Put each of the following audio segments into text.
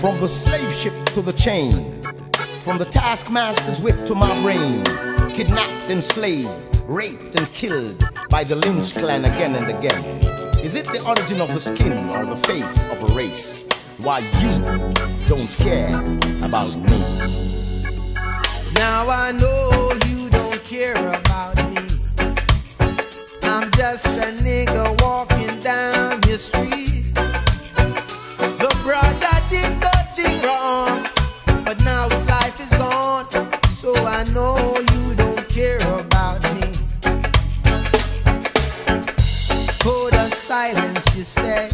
From the slave ship to the chain, from the taskmaster's whip to my brain, kidnapped, enslaved, raped, and killed by the lynch clan again and again. Is it the origin of the skin or the face of a race? Why you don't care about me? Now I know you don't care about me. I'm just a nigga walking down your street. You say.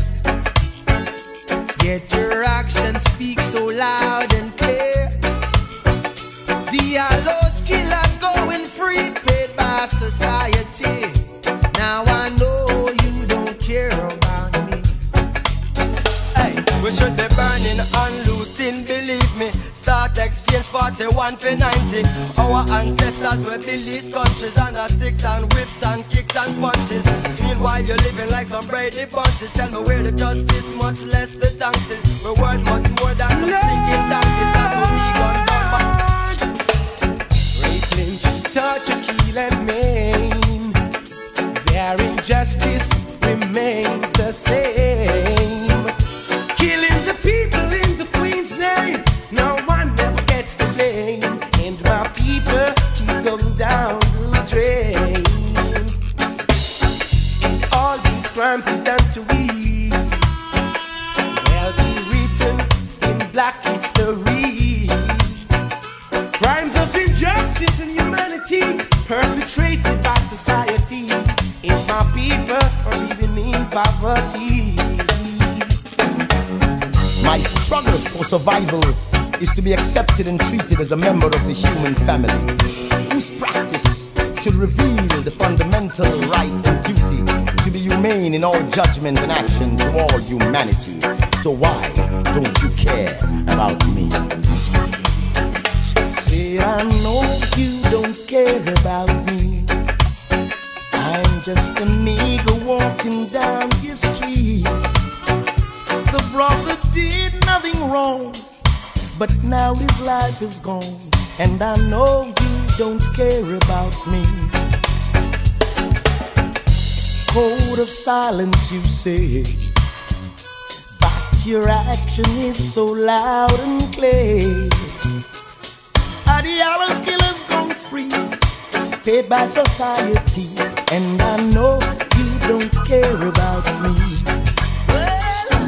Yet your actions speak so loud and clear. Diallo's killers going free, paid by society. 41 for 90. Our ancestors were these countries under sticks and whips and kicks and punches. Meanwhile, you're living like some Brady bunches. Tell me where the justice, much less the dances. We're worth much done to we. They'll be written in black history. Crimes of injustice and humanity perpetrated by society. And my people are living in poverty. My struggle for survival is to be accepted and treated as a member of the human family, whose practice should reveal the fundamental right and duty humane in all judgment and action to all humanity. So why don't you care about me? Say I know you don't care about me. I'm just a nigga walking down your street. The brother did nothing wrong, but now his life is gone, and I know you don't care about me. Code of silence, you say, but your action is so loud and clear. Diallo's killers gone free, paid by society, and I know you don't care about me. Well,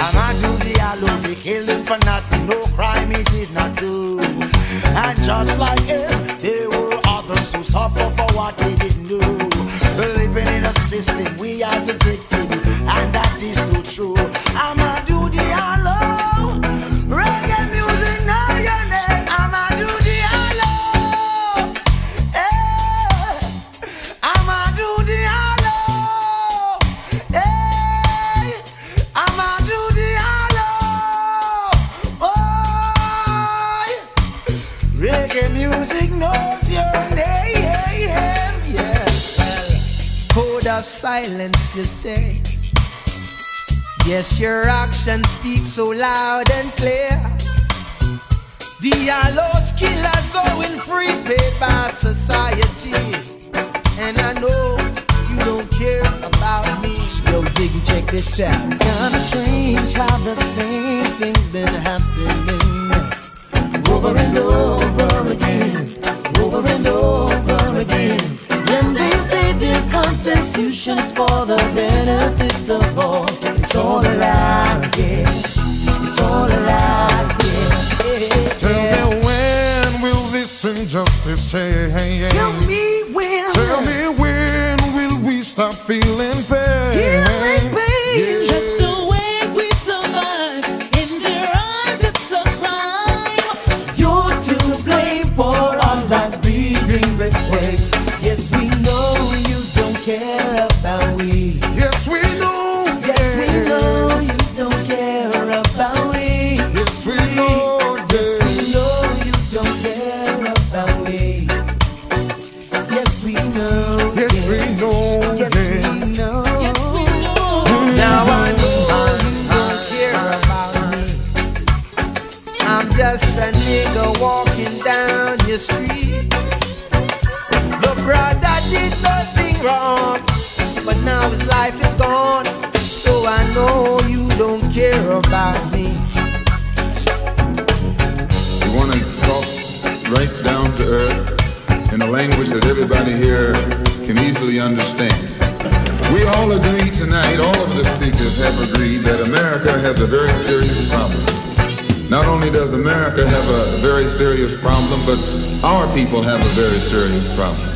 I'm a do the alone, they killed him for nothing, no crime he did not do. And just like him, there were others who suffer for what they didn't do. We are the victim, of silence, you say. Yes, your actions speak so loud and clear. The Allos killers going free, paid by society. And I know you don't care about me. Yo, Ziggy, check this out. It's kinda strange how the same thing's been happening over and over again, over and over again. Constitution's for the benefit of all. It's all a lie, yeah. It's all a lie, yeah. Tell me when will this injustice change? Tell me when. Tell me when will we stop feeling pain? Feeling pain. Yes, we know. Yes, we know. Know. I don't care about me. I'm just a nigga walking down your street. The brother did nothing wrong, but now his life is gone. So I know you don't care about me. You wanna talk right language that everybody here can easily understand. We all agree tonight, all of the speakers have agreed that America has a very serious problem. Not only does America have a very serious problem, but our people have a very serious problem.